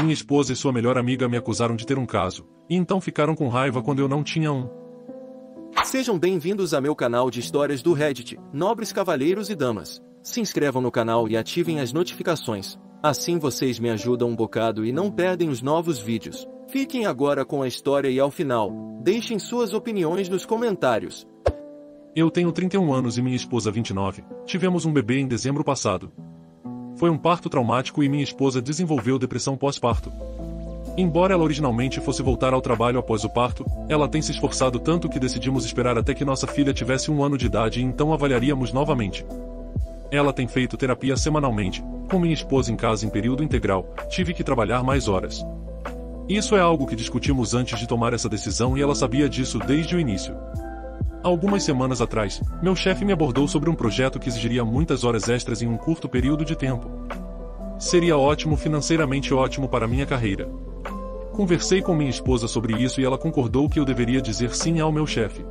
Minha esposa e sua melhor amiga me acusaram de ter um caso, e então ficaram com raiva quando eu não tinha um. Sejam bem-vindos a meu canal de histórias do Reddit, nobres cavaleiros e damas. Se inscrevam no canal e ativem as notificações. Assim vocês me ajudam um bocado e não perdem os novos vídeos. Fiquem agora com a história e ao final, deixem suas opiniões nos comentários. Eu tenho 31 anos e minha esposa 29. Tivemos um bebê em dezembro passado. Foi um parto traumático e minha esposa desenvolveu depressão pós-parto. Embora ela originalmente fosse voltar ao trabalho após o parto, ela tem se esforçado tanto que decidimos esperar até que nossa filha tivesse um ano de idade e então avaliaríamos novamente. Ela tem feito terapia semanalmente, com minha esposa em casa em período integral, tive que trabalhar mais horas. Isso é algo que discutimos antes de tomar essa decisão e ela sabia disso desde o início. Algumas semanas atrás, meu chefe me abordou sobre um projeto que exigiria muitas horas extras em um curto período de tempo. Seria ótimo financeiramente ótimo para minha carreira. Conversei com minha esposa sobre isso e ela concordou que eu deveria dizer sim ao meu chefe.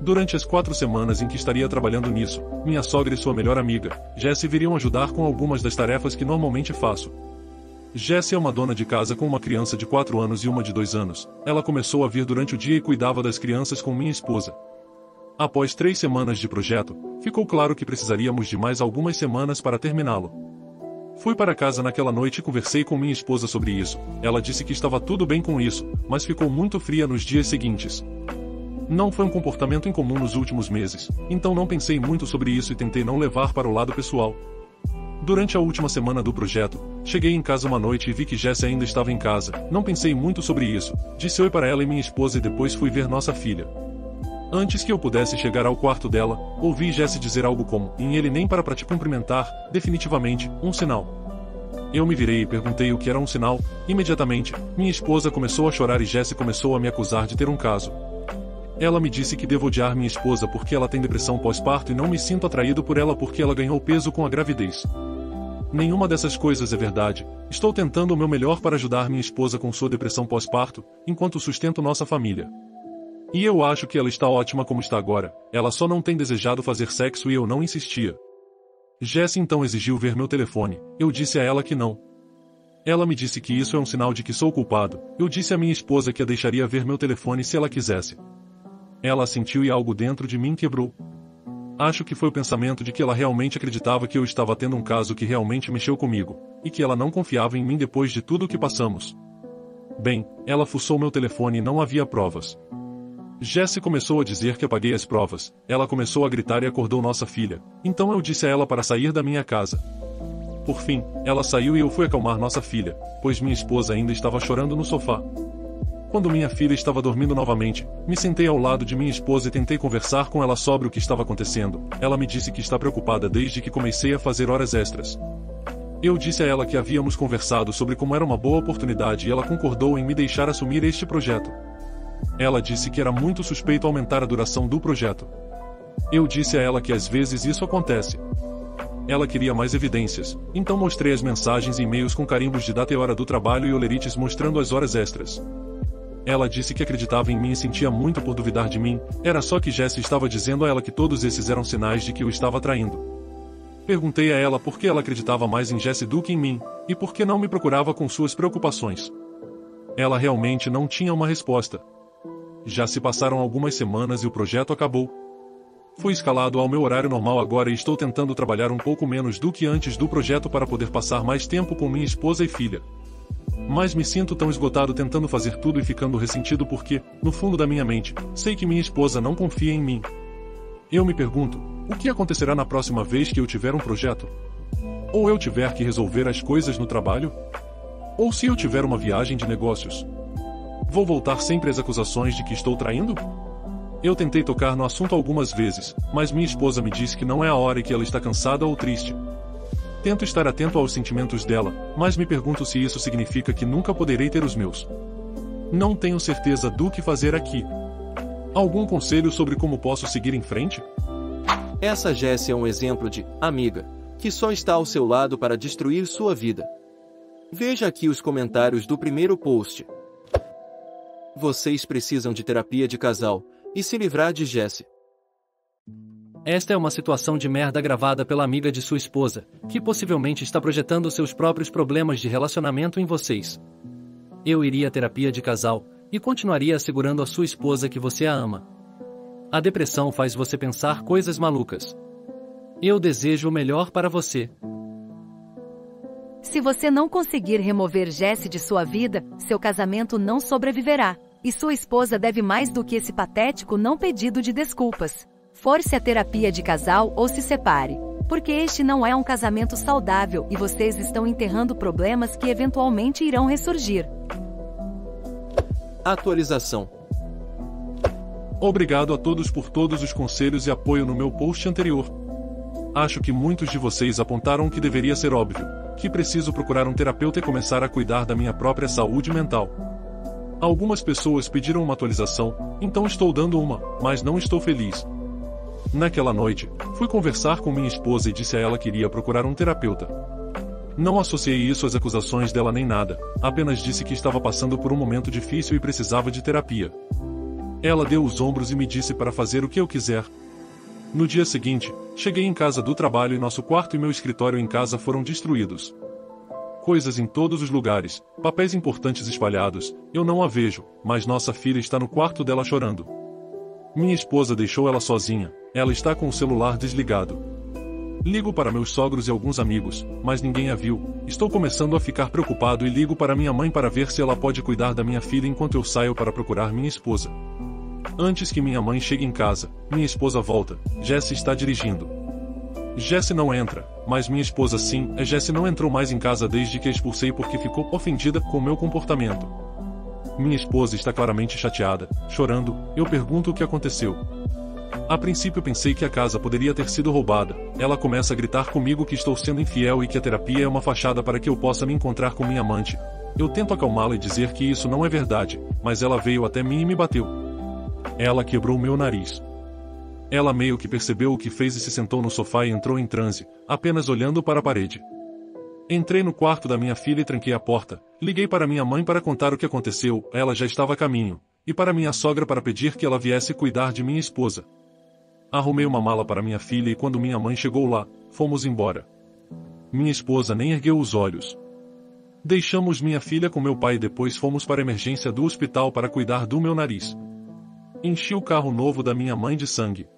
Durante as quatro semanas em que estaria trabalhando nisso, minha sogra e sua melhor amiga, Jessie, viriam ajudar com algumas das tarefas que normalmente faço. Jessie é uma dona de casa com uma criança de 4 anos e uma de 2 anos. Ela começou a vir durante o dia e cuidava das crianças com minha esposa. Após três semanas de projeto, ficou claro que precisaríamos de mais algumas semanas para terminá-lo. Fui para casa naquela noite e conversei com minha esposa sobre isso. Ela disse que estava tudo bem com isso, mas ficou muito fria nos dias seguintes. Não foi um comportamento incomum nos últimos meses, então não pensei muito sobre isso e tentei não levar para o lado pessoal. Durante a última semana do projeto, cheguei em casa uma noite e vi que Jessie ainda estava em casa. Não pensei muito sobre isso. Disse oi para ela e minha esposa e depois fui ver nossa filha. Antes que eu pudesse chegar ao quarto dela, ouvi Jesse dizer algo como, em ele nem para para te cumprimentar, definitivamente, um sinal. Eu me virei e perguntei o que era um sinal, imediatamente, minha esposa começou a chorar e Jesse começou a me acusar de ter um caso. Ela me disse que devo odiar minha esposa porque ela tem depressão pós-parto e não me sinto atraído por ela porque ela ganhou peso com a gravidez. Nenhuma dessas coisas é verdade. Estou tentando o meu melhor para ajudar minha esposa com sua depressão pós-parto, enquanto sustento nossa família. E eu acho que ela está ótima como está agora, ela só não tem desejado fazer sexo e eu não insistia. Jess então exigiu ver meu telefone, eu disse a ela que não. Ela me disse que isso é um sinal de que sou culpado, eu disse a minha esposa que a deixaria ver meu telefone se ela quisesse. Ela assentiu e algo dentro de mim quebrou. Acho que foi o pensamento de que ela realmente acreditava que eu estava tendo um caso que realmente mexeu comigo, e que ela não confiava em mim depois de tudo o que passamos. Bem, ela fuçou meu telefone e não havia provas. Jesse começou a dizer que apaguei as provas. Ela começou a gritar e acordou nossa filha. Então eu disse a ela para sair da minha casa. Por fim, ela saiu e eu fui acalmar nossa filha, pois minha esposa ainda estava chorando no sofá. Quando minha filha estava dormindo novamente, me sentei ao lado de minha esposa e tentei conversar com ela sobre o que estava acontecendo. Ela me disse que está preocupada desde que comecei a fazer horas extras. Eu disse a ela que havíamos conversado sobre como era uma boa oportunidade e ela concordou em me deixar assumir este projeto. Ela disse que era muito suspeito aumentar a duração do projeto. Eu disse a ela que às vezes isso acontece. Ela queria mais evidências, então mostrei as mensagens e e-mails com carimbos de data e hora do trabalho e olerites mostrando as horas extras. Ela disse que acreditava em mim e sentia muito por duvidar de mim, era só que Jesse estava dizendo a ela que todos esses eram sinais de que o estava traindo. Perguntei a ela por que ela acreditava mais em Jesse do que em mim, e por que não me procurava com suas preocupações. Ela realmente não tinha uma resposta. Já se passaram algumas semanas e o projeto acabou. Fui escalado ao meu horário normal agora e estou tentando trabalhar um pouco menos do que antes do projeto para poder passar mais tempo com minha esposa e filha. Mas me sinto tão esgotado tentando fazer tudo e ficando ressentido porque, no fundo da minha mente, sei que minha esposa não confia em mim. Eu me pergunto: o que acontecerá na próxima vez que eu tiver um projeto? Ou eu tiver que resolver as coisas no trabalho? Ou se eu tiver uma viagem de negócios? Vou voltar sempre às acusações de que estou traindo? Eu tentei tocar no assunto algumas vezes, mas minha esposa me disse que não é a hora e que ela está cansada ou triste. Tento estar atento aos sentimentos dela, mas me pergunto se isso significa que nunca poderei ter os meus. Não tenho certeza do que fazer aqui. Algum conselho sobre como posso seguir em frente? Essa Jessie é um exemplo de amiga que só está ao seu lado para destruir sua vida. Veja aqui os comentários do primeiro post. Vocês precisam de terapia de casal e se livrar de Jesse. Esta é uma situação de merda gravada pela amiga de sua esposa, que possivelmente está projetando seus próprios problemas de relacionamento em vocês. Eu iria à terapia de casal e continuaria assegurando à sua esposa que você a ama. A depressão faz você pensar coisas malucas. Eu desejo o melhor para você. Se você não conseguir remover Jesse de sua vida, seu casamento não sobreviverá. E sua esposa deve mais do que esse patético não pedido de desculpas. Force a terapia de casal ou se separe. Porque este não é um casamento saudável e vocês estão enterrando problemas que eventualmente irão ressurgir. Atualização. Obrigado a todos por todos os conselhos e apoio no meu post anterior. Acho que muitos de vocês apontaram que deveria ser óbvio, que preciso procurar um terapeuta e começar a cuidar da minha própria saúde mental. Algumas pessoas pediram uma atualização, então estou dando uma, mas não estou feliz. Naquela noite, fui conversar com minha esposa e disse a ela que iria procurar um terapeuta. Não associei isso às acusações dela nem nada, apenas disse que estava passando por um momento difícil e precisava de terapia. Ela deu os ombros e me disse para fazer o que eu quiser. No dia seguinte, cheguei em casa do trabalho e nosso quarto e meu escritório em casa foram destruídos coisas em todos os lugares, papéis importantes espalhados, eu não a vejo, mas nossa filha está no quarto dela chorando. Minha esposa deixou ela sozinha, ela está com o celular desligado. Ligo para meus sogros e alguns amigos, mas ninguém a viu. Estou começando a ficar preocupado e ligo para minha mãe para ver se ela pode cuidar da minha filha enquanto eu saio para procurar minha esposa. Antes que minha mãe chegue em casa, minha esposa volta. Jesse está dirigindo. Jesse não entra, mas minha esposa sim, a Jesse não entrou mais em casa desde que a expulsei porque ficou ofendida com meu comportamento. Minha esposa está claramente chateada, chorando, eu pergunto o que aconteceu. A princípio pensei que a casa poderia ter sido roubada. Ela começa a gritar comigo que estou sendo infiel e que a terapia é uma fachada para que eu possa me encontrar com minha amante. Eu tento acalmá-la e dizer que isso não é verdade, mas ela veio até mim e me bateu. Ela quebrou meu nariz. Ela meio que percebeu o que fez e se sentou no sofá e entrou em transe, apenas olhando para a parede. Entrei no quarto da minha filha e tranquei a porta. Liguei para minha mãe para contar o que aconteceu, ela já estava a caminho, e para minha sogra para pedir que ela viesse cuidar de minha esposa. Arrumei uma mala para minha filha e quando minha mãe chegou lá, fomos embora. Minha esposa nem ergueu os olhos. Deixamos minha filha com meu pai e depois fomos para a emergência do hospital para cuidar do meu nariz. Enchi o carro novo da minha mãe de sangue.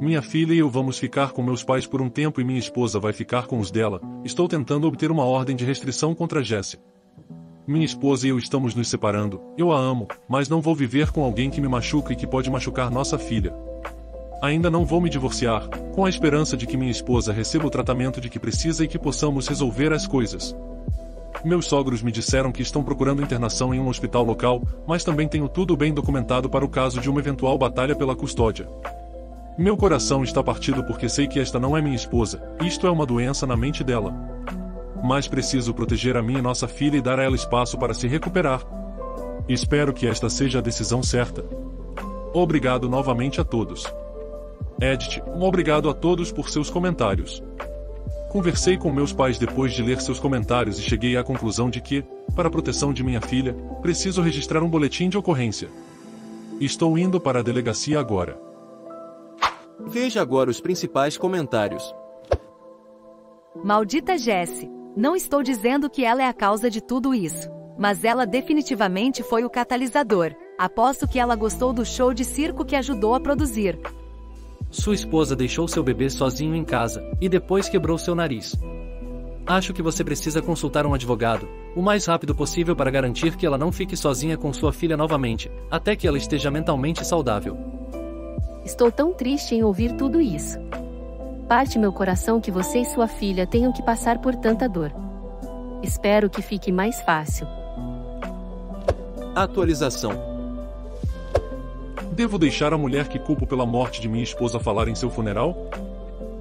Minha filha e eu vamos ficar com meus pais por um tempo e minha esposa vai ficar com os dela. Estou tentando obter uma ordem de restrição contra Jessie. Minha esposa e eu estamos nos separando. Eu a amo, mas não vou viver com alguém que me machuca e que pode machucar nossa filha. Ainda não vou me divorciar, com a esperança de que minha esposa receba o tratamento de que precisa e que possamos resolver as coisas. Meus sogros me disseram que estão procurando internação em um hospital local, mas também tenho tudo bem documentado para o caso de uma eventual batalha pela custódia. Meu coração está partido porque sei que esta não é minha esposa, isto é uma doença na mente dela. Mas preciso proteger a minha e nossa filha e dar a ela espaço para se recuperar. Espero que esta seja a decisão certa. Obrigado novamente a todos. Edit, um obrigado a todos por seus comentários. Conversei com meus pais depois de ler seus comentários e cheguei à conclusão de que, para a proteção de minha filha, preciso registrar um boletim de ocorrência. Estou indo para a delegacia agora. Veja agora os principais comentários. Maldita Jessie. Não estou dizendo que ela é a causa de tudo isso. Mas ela definitivamente foi o catalisador. Aposto que ela gostou do show de circo que ajudou a produzir. Sua esposa deixou seu bebê sozinho em casa, e depois quebrou seu nariz. Acho que você precisa consultar um advogado, o mais rápido possível para garantir que ela não fique sozinha com sua filha novamente, até que ela esteja mentalmente saudável. Estou tão triste em ouvir tudo isso. Parte meu coração que você e sua filha tenham que passar por tanta dor. Espero que fique mais fácil. Atualização. Devo deixar a mulher que culpo pela morte de minha esposa falar em seu funeral?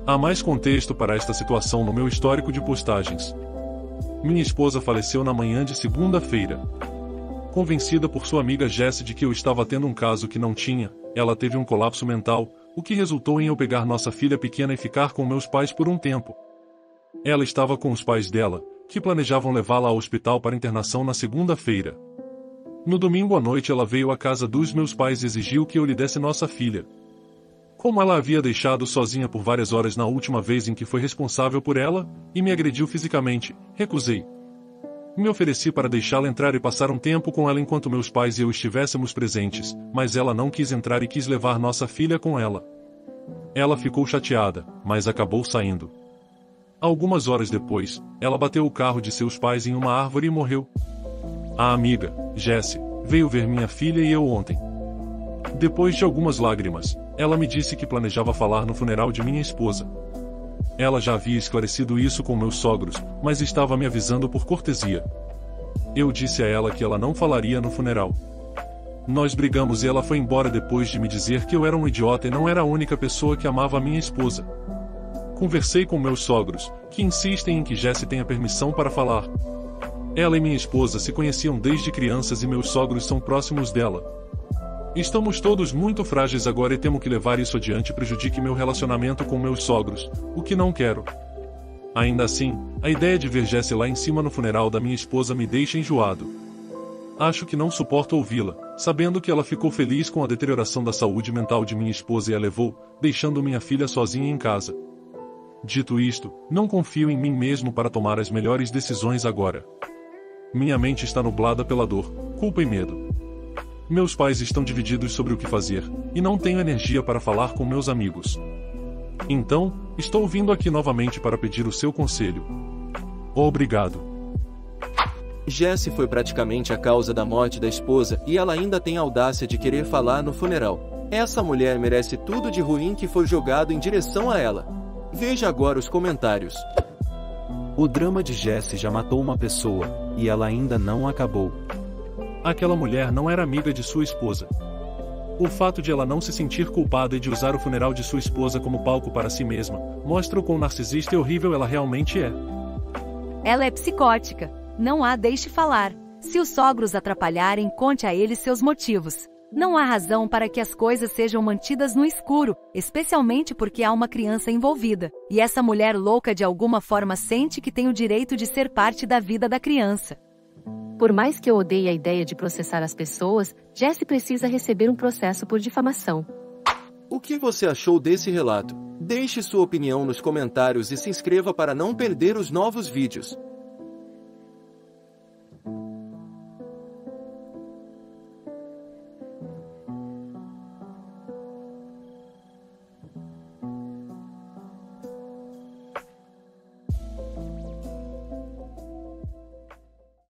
Há mais contexto para esta situação no meu histórico de postagens. Minha esposa faleceu na manhã de segunda-feira. Convencida por sua amiga Jessie de que eu estava tendo um caso que não tinha, ela teve um colapso mental, o que resultou em eu pegar nossa filha pequena e ficar com meus pais por um tempo. Ela estava com os pais dela, que planejavam levá-la ao hospital para internação na segunda-feira. No domingo à noite ela veio à casa dos meus pais e exigiu que eu lhe desse nossa filha. Como ela havia deixado sozinha por várias horas na última vez em que foi responsável por ela, e me agrediu fisicamente, recusei. Me ofereci para deixá-la entrar e passar um tempo com ela enquanto meus pais e eu estivéssemos presentes, mas ela não quis entrar e quis levar nossa filha com ela. Ela ficou chateada, mas acabou saindo. Algumas horas depois, ela bateu o carro de seus pais em uma árvore e morreu. A amiga, Jessie, veio ver minha filha e eu ontem. Depois de algumas lágrimas, ela me disse que planejava falar no funeral de minha esposa. Ela já havia esclarecido isso com meus sogros, mas estava me avisando por cortesia. Eu disse a ela que ela não falaria no funeral. Nós brigamos e ela foi embora depois de me dizer que eu era um idiota e não era a única pessoa que amava a minha esposa. Conversei com meus sogros, que insistem em que Jesse tenha permissão para falar. Ela e minha esposa se conheciam desde crianças e meus sogros são próximos dela. Estamos todos muito frágeis agora e temo que levar isso adiante prejudique meu relacionamento com meus sogros, o que não quero. Ainda assim, a ideia de ver Jessie lá em cima no funeral da minha esposa me deixa enjoado. Acho que não suporto ouvi-la, sabendo que ela ficou feliz com a deterioração da saúde mental de minha esposa e a levou, deixando minha filha sozinha em casa. Dito isto, não confio em mim mesmo para tomar as melhores decisões agora. Minha mente está nublada pela dor, culpa e medo. Meus pais estão divididos sobre o que fazer, e não tenho energia para falar com meus amigos. Então, estou vindo aqui novamente para pedir o seu conselho. Obrigado. Jesse foi praticamente a causa da morte da esposa e ela ainda tem audácia de querer falar no funeral. Essa mulher merece tudo de ruim que foi jogado em direção a ela. Veja agora os comentários. O drama de Jesse já matou uma pessoa, e ela ainda não acabou. Aquela mulher não era amiga de sua esposa. O fato de ela não se sentir culpada e de usar o funeral de sua esposa como palco para si mesma, mostra o quão narcisista e horrível ela realmente é. Ela é psicótica. Não há deixe falar. Se os sogros atrapalharem, conte a eles seus motivos. Não há razão para que as coisas sejam mantidas no escuro, especialmente porque há uma criança envolvida. E essa mulher louca de alguma forma sente que tem o direito de ser parte da vida da criança. Por mais que eu odeie a ideia de processar as pessoas, Jesse precisa receber um processo por difamação. O que você achou desse relato? Deixe sua opinião nos comentários e se inscreva para não perder os novos vídeos.